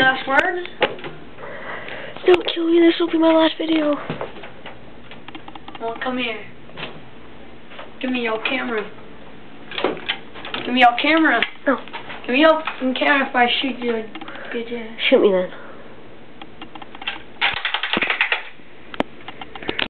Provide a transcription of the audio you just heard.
last words? Don't kill me, this will be my last video. Well, come here. Give me your camera. Give me your camera. No. Give me your camera if I shoot you. Shoot me then.